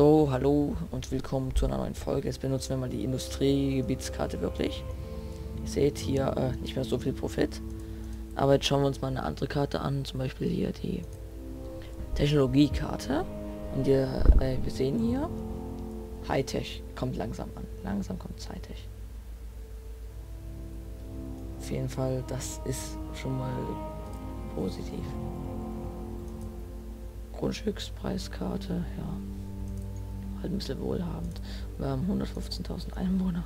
So, hallo und willkommen zu einer neuen Folge. Jetzt benutzen wir mal die Industriegebietskarte wirklich. Ihr seht hier äh, nicht mehr so viel Profit. Aber jetzt schauen wir uns mal eine andere Karte an, zum Beispiel hier die Technologiekarte. Und ihr, äh, wir sehen hier, Hightech kommt langsam an. Langsam kommt Hightech. Auf jeden Fall, das ist schon mal positiv. Grundstückspreiskarte, ja. Halt ein bisschen wohlhabend. Wir haben 115.000 Einwohner.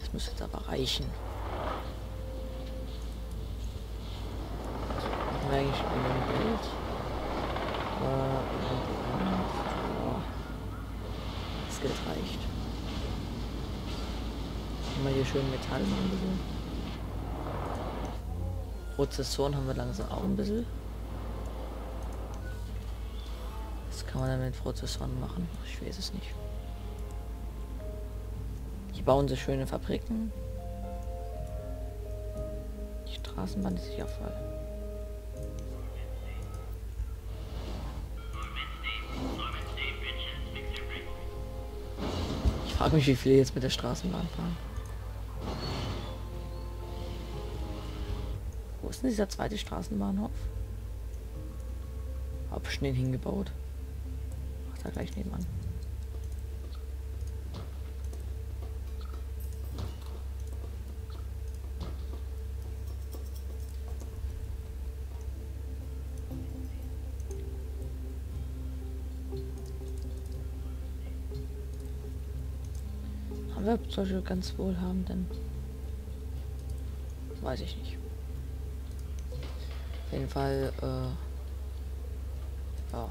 Das müsste jetzt aber reichen. Eigentlich genug Geld? Das Geld reicht. Mal hier schön Metall noch ein bisschen. Prozessoren haben wir langsam auch ein bisschen. Was kann man denn mit Prozessoren machen? Ich weiß es nicht. Die bauen sie schöne Fabriken. Die Straßenbahn ist sicher voll. Frage mich, wie viele jetzt mit der Straßenbahn fahren. Wo ist denn dieser zweite Straßenbahnhof? Hab Schnee hingebaut. Ach, da gleich nebenan. Wir solche ganz wohlhabenden? Weiß ich nicht. Auf jeden Fall, äh, ja.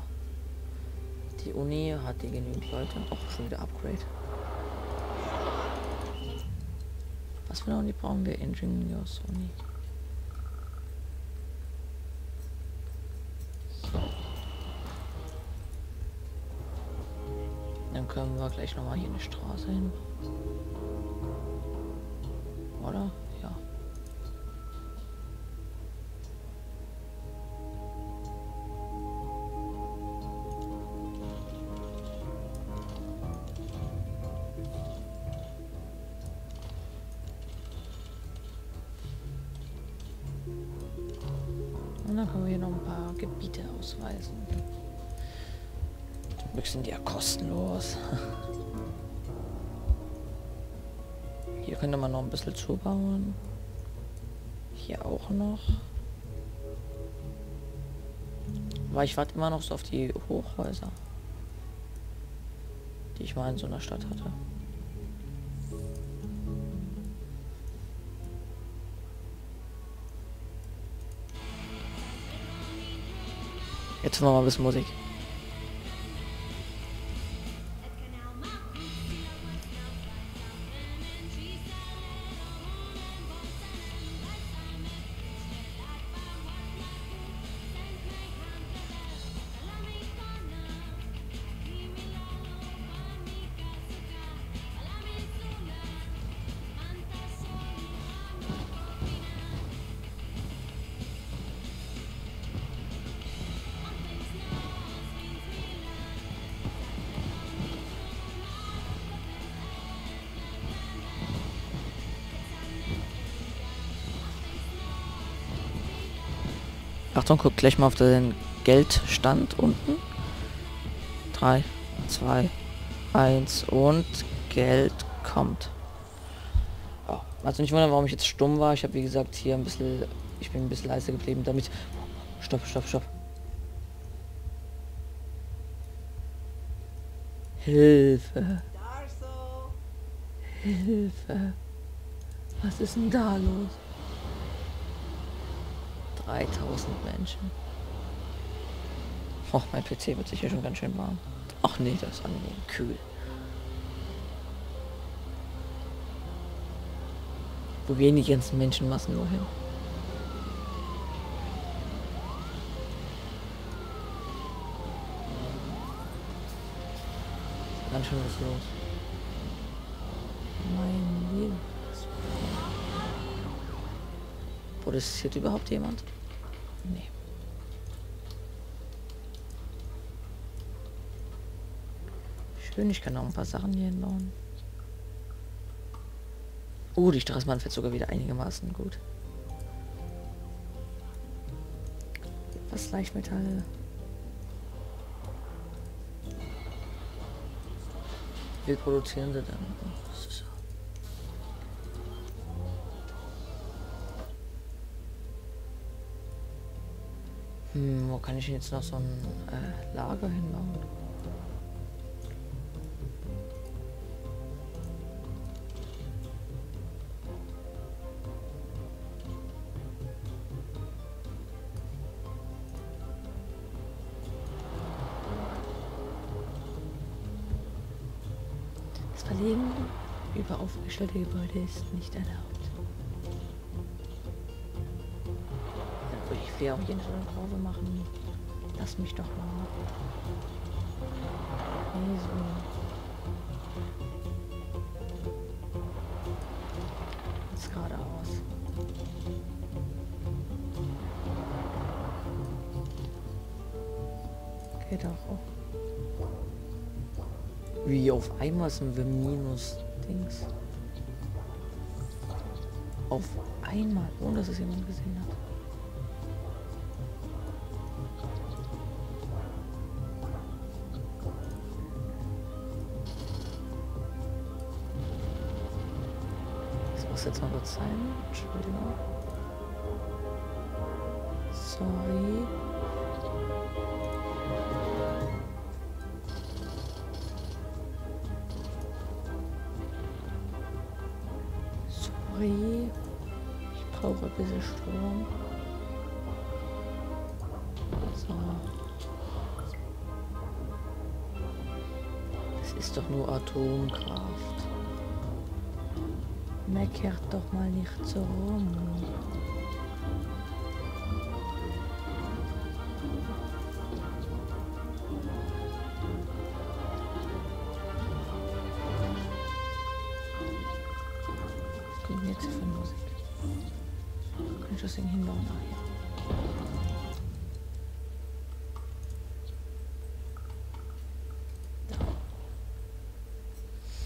Die Uni hat die genügend Leute auch schon wieder Upgrade. Was für eine Uni brauchen wir? Ingenieurs können wir gleich noch mal hier eine Straße hin. Oder? Ja. Und dann können wir hier noch ein paar Gebiete ausweisen. Zum sind ja kostenlos. Hier könnte man noch ein bisschen zubauen. Hier auch noch. Aber ich warte immer noch so auf die Hochhäuser, die ich mal in so einer Stadt hatte. Jetzt noch mal ein bisschen Musik. Achtung, guck gleich mal auf den Geldstand unten. 3, 2, 1 und Geld kommt. Ja, also nicht wundern, warum ich jetzt stumm war. Ich habe wie gesagt hier ein bisschen, ich bin ein bisschen leise geblieben, damit. Stopp, stopp, stopp. Hilfe. Hilfe. Was ist denn da los? 3000 Menschen. Och, mein PC wird sicher schon ganz schön warm. Ach nee, das ist angenehm kühl. Wo gehen die ganzen Menschenmassen nur hin? Ganz schön was los. Protestiert überhaupt jemand? Nee. Schön, ich kann auch ein paar Sachen hier hinbauen. Oh, die Straßenbahn fährt sogar wieder einigermaßen gut. Was Leichtmetall. Wie produzieren sie dann? Hm, wo kann ich jetzt noch so ein äh, Lager hinbauen? Verlegen über aufgestellte Gebäude ist nicht erlaubt. Will auch hier eine Kurve machen. Lass mich doch mal. So. Jetzt geradeaus. Geht auch. Wie auf einmal sind wir minus Dings. Auf einmal, ohne dass es jemand gesehen hat. Sein. Entschuldigung. Sorry. Sorry. Ich brauche ein bisschen Strom. So. Das ist doch nur Atomkraft. Meckert doch mal nicht so rum. Was kommt jetzt für Musik? Kann ich das Ding hinbauen? Ah, ja.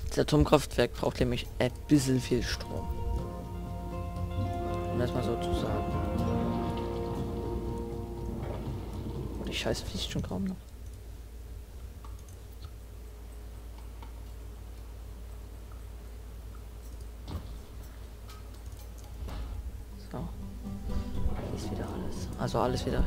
Das Atomkraftwerk braucht nämlich ein bisschen viel Strom. Um das mal so zu sagen. Und die Scheiße fließt schon kaum noch. So. Hier ist wieder alles. Also alles wieder.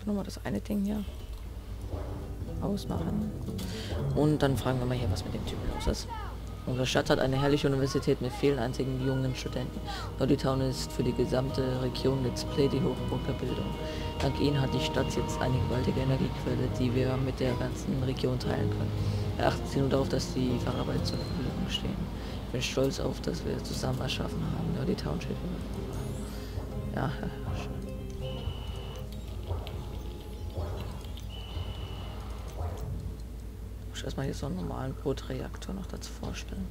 So, nochmal das eine Ding hier ausmachen. Und dann fragen wir mal hier, was mit dem Typen los ist. Unsere Stadt hat eine herrliche Universität mit vielen einzigen jungen Studenten. Town ist für die gesamte Region Let's Play die Hochburg der Bildung. Dank ihnen hat die Stadt jetzt eine gewaltige Energiequelle, die wir mit der ganzen Region teilen können. Wir achten Sie nur darauf, dass die Facharbeit zur Verfügung stehen. Ich bin stolz auf, dass wir zusammen erschaffen haben, Nerdy Township. Ja, ja, schön. Ich erstmal hier so einen normalen Brotreaktor noch dazu vorstellen.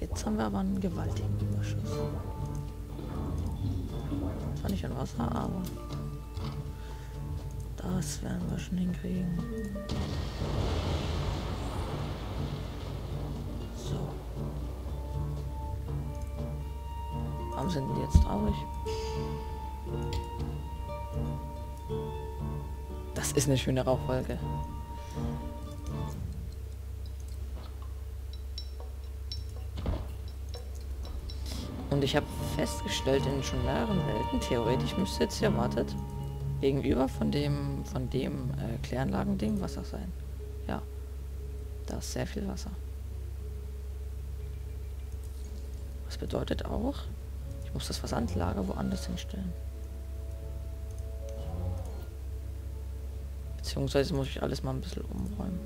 Jetzt haben wir aber einen gewaltigen Überschuss. Zwar nicht an Wasser, aber das werden wir schon hinkriegen. Warum sind die jetzt traurig? Das ist eine schöne Rauchwolke. Und ich habe festgestellt in schon mehreren Welten, theoretisch müsste jetzt hier wartet, gegenüber von dem von dem äh, Kläranlagending Wasser sein. Ja. Da ist sehr viel Wasser. Das bedeutet auch, muss das Versandlager woanders hinstellen. Beziehungsweise muss ich alles mal ein bisschen umräumen.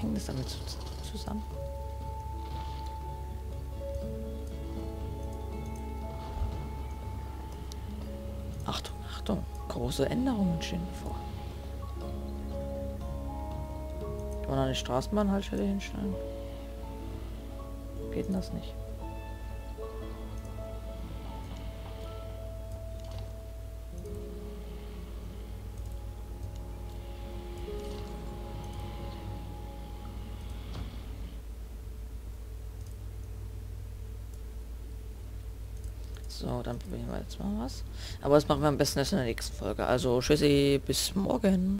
Hängt das damit zusammen? Achtung, Achtung, große Änderungen stehen vor. Kann man eine Straßenbahnhaltestelle hinstellen? Geht denn das nicht? So, dann probieren wir jetzt mal was. Aber das machen wir am besten erst in der nächsten Folge. Also, tschüssi, bis morgen.